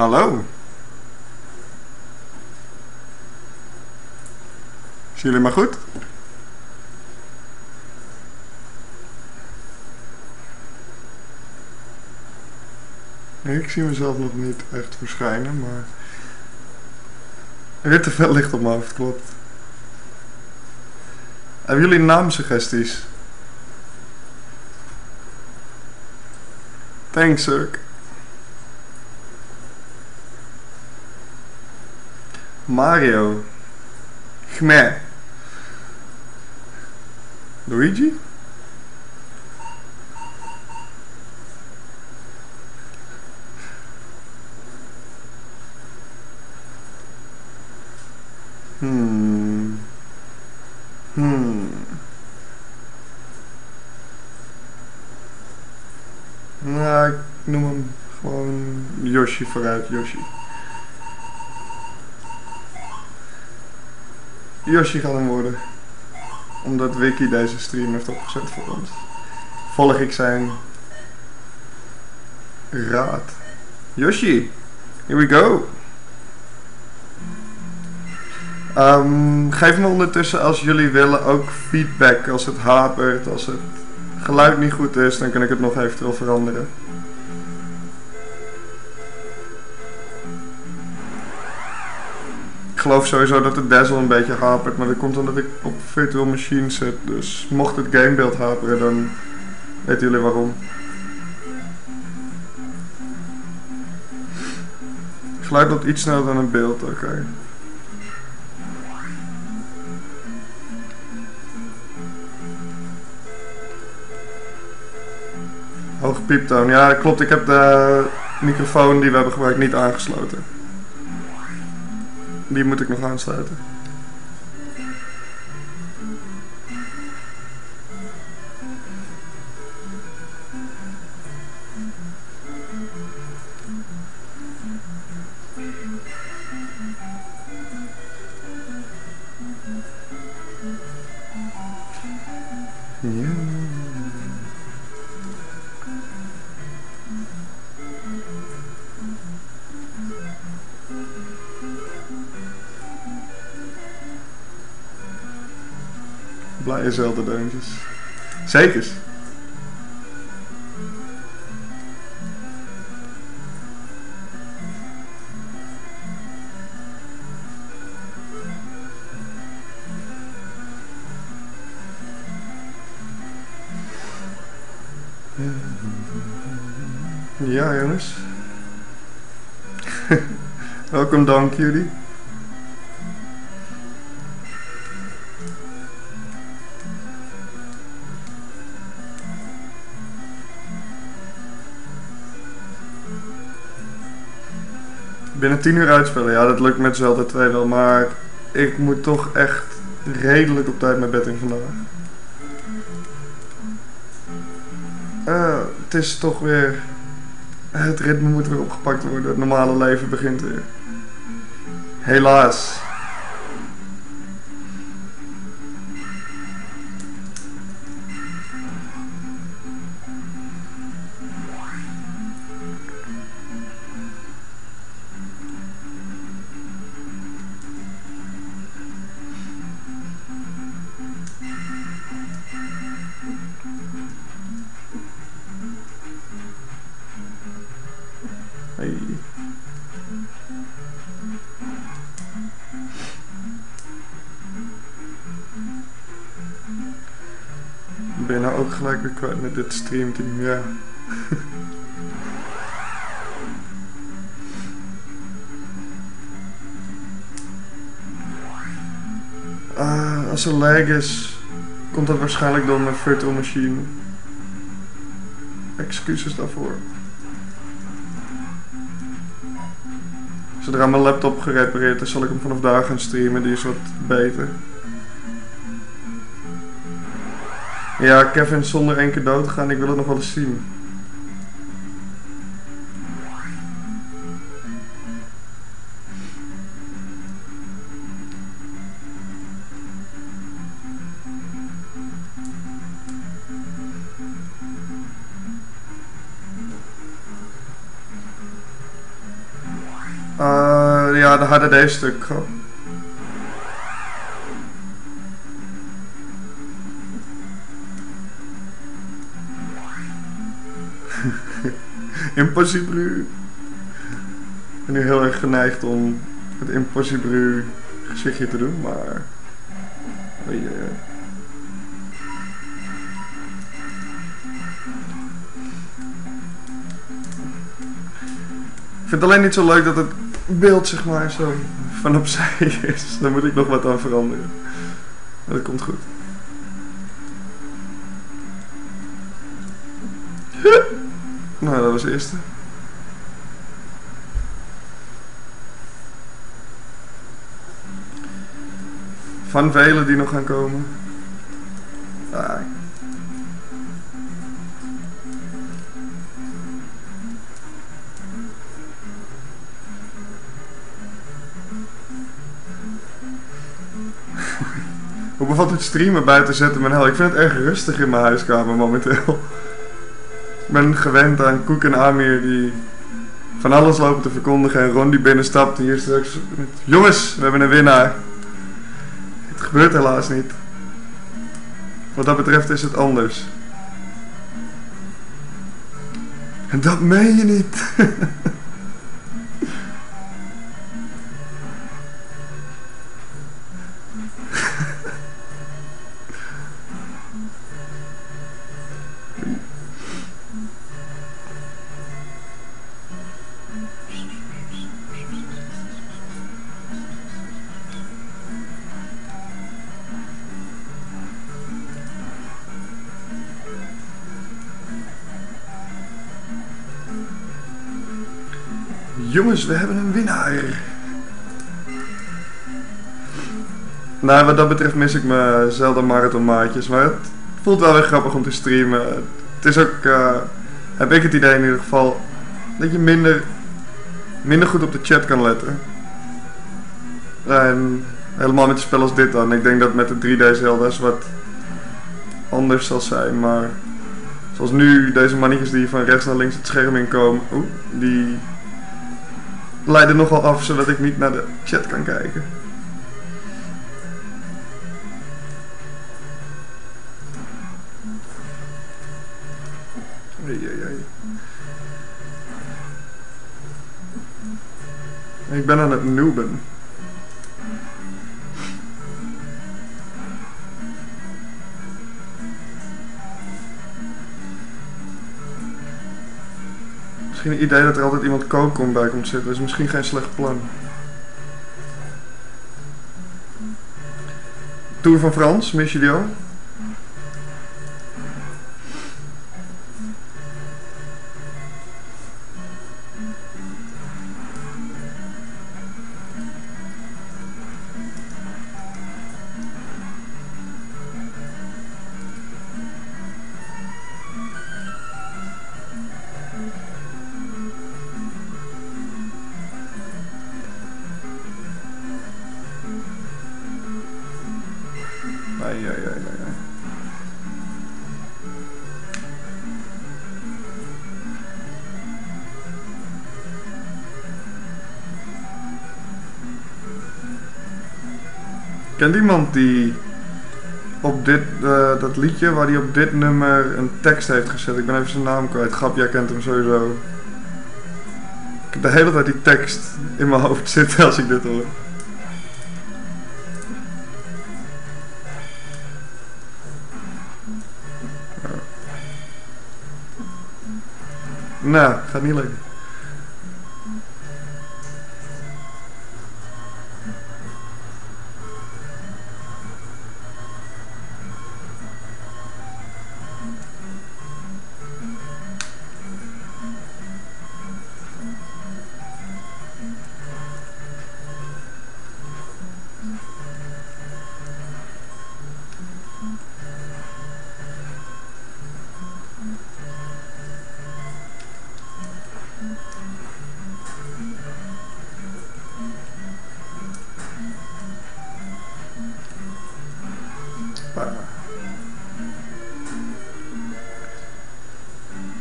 Hallo. Is jullie maar goed? Ik zie mezelf nog niet echt verschijnen, maar... Er te veel licht op mijn hoofd, klopt. Hebben jullie naamsuggesties? Thanks, Urk. Mario. Gmeh. Luigi? Hmm. Hmm. Nou, ik noem hem gewoon Yoshi vooruit, Yoshi. Yoshi gaat hem worden. Omdat Wiki deze stream heeft opgezet voor ons. Volg ik zijn raad. Yoshi, here we go. Ehm, geef me ondertussen als jullie willen ook feedback als het hapert, als het geluid niet goed is, dan kan ik het nog eventueel veranderen. Geloof sowieso dat de bezel een beetje hapert, maar dat komt omdat ik op virtual machine zit. Dus mocht het gamebeeld haperen, dan weten jullie waarom. Geluid loopt iets sneller dan een beeld, oké. Hoge pieptoon. Ja, klopt. Ik heb de microfoon die we hebben gebruikt niet aangesloten. Die moet ik nog aansluiten. Blije Zelda-deuntjes. Zekers. Ja, jongens. Welkom, dank jullie. Binnen 10 uur uitspelen, ja, dat lukt met Zelda 2 wel, maar ik moet toch echt redelijk op tijd mijn bed in vandaag. Eh, het is toch weer. Het ritme moet weer opgepakt worden. Het normale leven begint weer. Helaas. Ben nou ook gelijk weer kwijt met dit streamteam, ja. Ah, als er lag is, komt dat waarschijnlijk door mijn virtual machine. Excuses daarvoor. Zodra mijn laptop gerepareerd is, zal ik hem vanaf daar gaan streamen. Die is wat beter. Ja, Kevin zonder één keer dood gaan, ik wil het nog wel eens zien. Ja, de HDD-stuk Impossible. Ik ben nu heel erg geneigd om het Impossible gezichtje te doen, maar... Oei, oei. Ik vind het alleen niet zo leuk dat het beeld zeg maar zo van opzij is. Daar moet ik nog wat aan veranderen. Maar dat komt goed. Nou, dat was de eerste. Van velen die nog gaan komen. Ah. Hoe bevalt het streamen buiten zetten mijn hel? Ik vind het erg rustig in mijn huiskamer momenteel. Ben gewend aan Koek en Amir die van alles lopen te verkondigen. En Ron die binnenstapt en hier straks met... Jongens, we hebben een winnaar. Het gebeurt helaas niet. Wat dat betreft is het anders. En dat meen je niet. Jongens, we hebben een winnaar. Nou, wat dat betreft mis ik mijn Zelda Marathon maatjes. Maar het voelt wel weer grappig om te streamen. Het is ook, uh, heb ik het idee in ieder geval, dat je minder, minder goed op de chat kan letten. En helemaal met spel als dit dan. Ik denk dat met de 3D Zelda's wat anders zal zijn. Maar zoals nu, deze mannetjes die van rechts naar links het scherm inkomen, oeh, die leiden nogal af zodat ik niet naar de chat kan kijken. Ik ben aan het nooben. Misschien een idee dat er altijd iemand kookkom bij komt zitten. Dat is misschien geen slecht plan. Tour van Frans, mis je al? Kent iemand die op dit, eh, dat liedje waar hij op dit nummer een tekst heeft gezet? Ik ben even zijn naam kwijt. Grap, jij kent hem sowieso. Ik heb de hele tijd die tekst in mijn hoofd zitten als ik dit hoor. Nou, gaat niet lukken.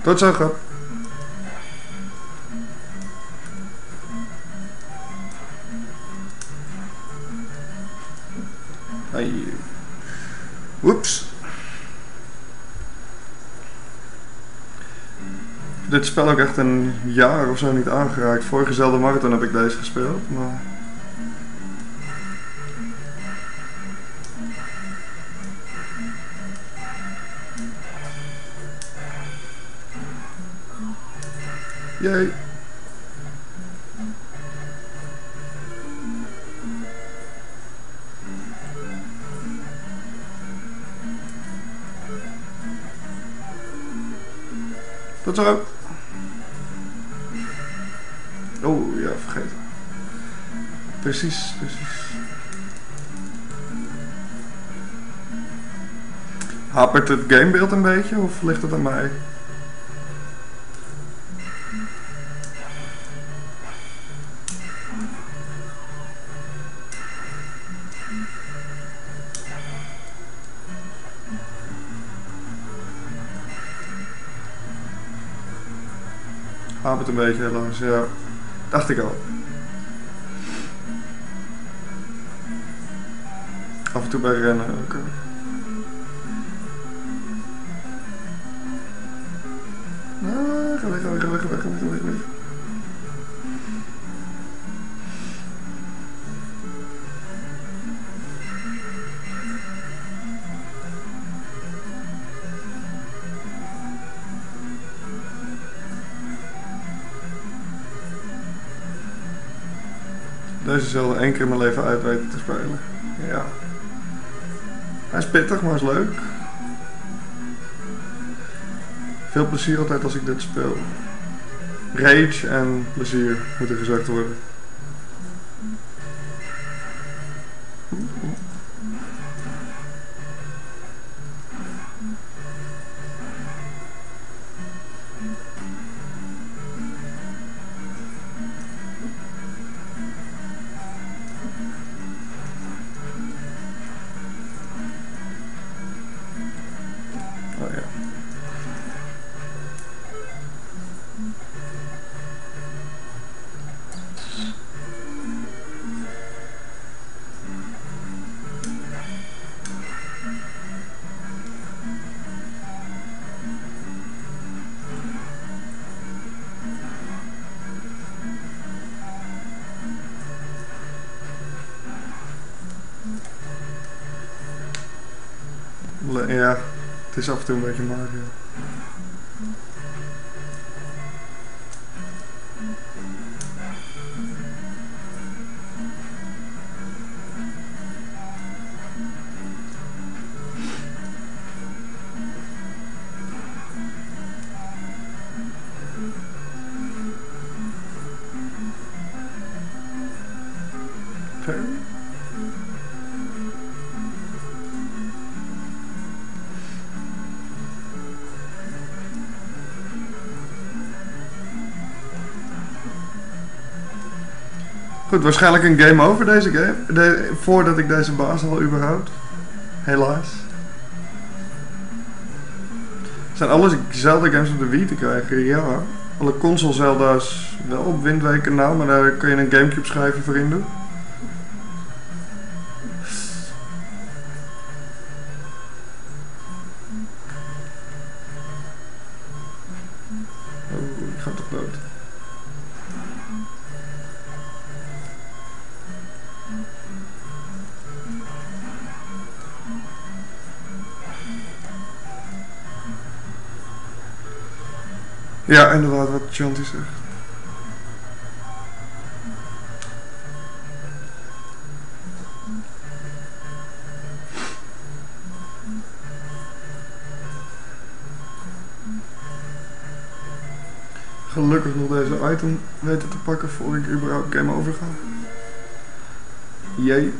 Tot ziens. Hey. Oeps. Dit spel ook echt een jaar of zo niet aangeraakt. Vorige Zelda Marathon heb ik deze gespeeld, maar... Jee. Tot zo. Oh, ja, vergeten. Precies, precies. Hapert het gamebeeld een beetje of ligt het aan mij? Hapert een beetje helaas, ja. Dacht ik al. Af en toe bij rennen ook. Ah, ga weg, ga weg, weg, Deze zal één keer mijn leven uit weten te spelen. Ja. Hij is pittig, maar is leuk. Veel plezier altijd als ik dit speel. Rage en plezier moeten gezegd worden. Ja, het is af en toe een beetje Mario. Goed, waarschijnlijk een game over deze game. De, voordat ik deze baas al überhaupt. Helaas. Zijn alle Zelda games op de Wii te krijgen? Ja. Alle console Zelda's wel op Wind Waker nou, maar daar kun je een Gamecube schijfje voor in doen. Oh, ik ga toch dood. Ja, inderdaad, wat Chanty zegt. Gelukkig nog deze item weten te pakken voor ik überhaupt game over ga. Jee.